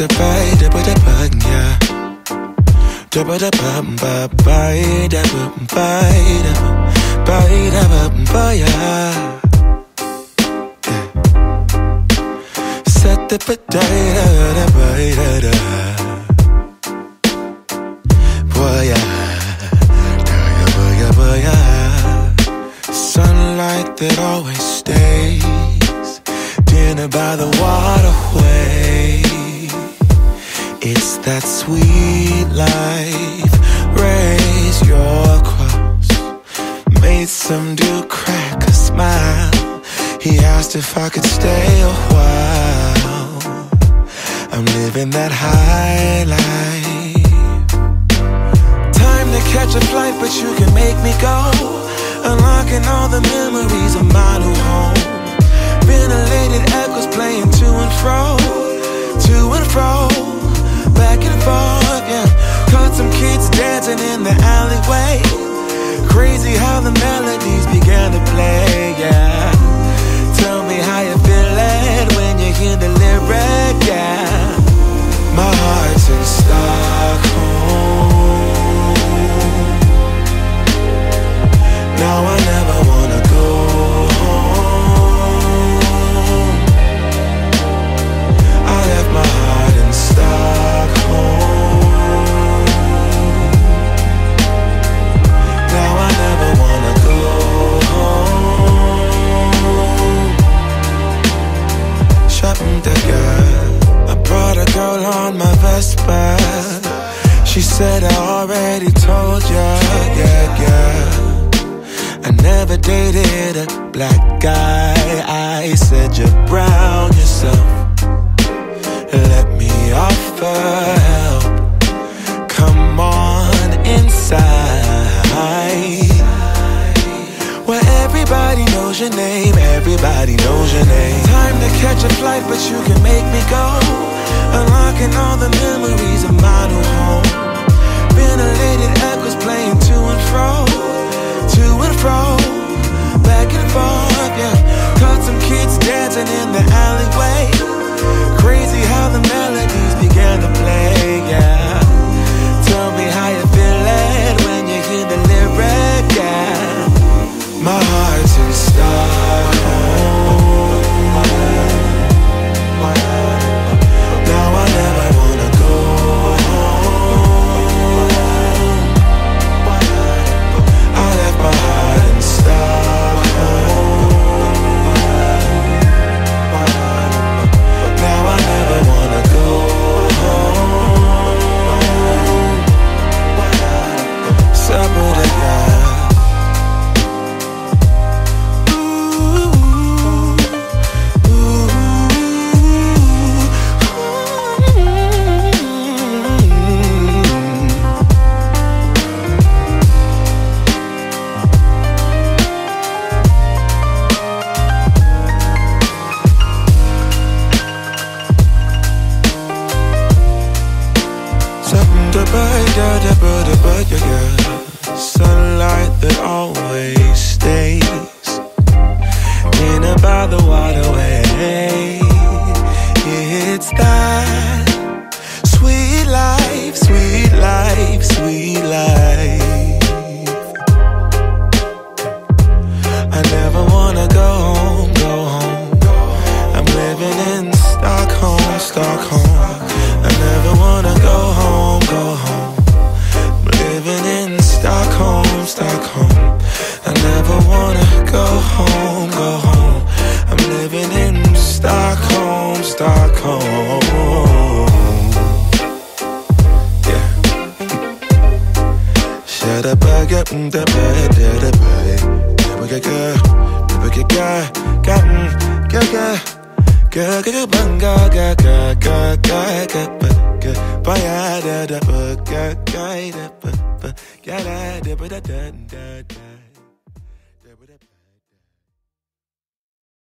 da ba da ba da ba yeah. Da ba da ba ba da ba da ba da ba yeah. Set the ba da da da da. Boy yeah, da ya boy yeah. Sunlight that always stays. Dinner by the waterway. That sweet life. Raise your cross. Made some dude crack a smile. He asked if I could stay a while. I'm living that high life. Time to catch a flight, but you can make me go. Unlocking all the memories of my new home. On my Vespa. She said I already told ya, yeah, yeah. I never dated a black guy. I said you're brown yourself. Everybody knows your name, everybody knows your name. Time to catch a flight, but you can make me go. Unlocking all the memories of my new home. Sunlight that always stays up, I get the bed, the bed. Never get good, never get good, got good, good. Good, good, bang, good, good, good, good, good, good, good. Bye, da, da, da, good, good, good, good, good, good, da, da, da, da, da, da, da.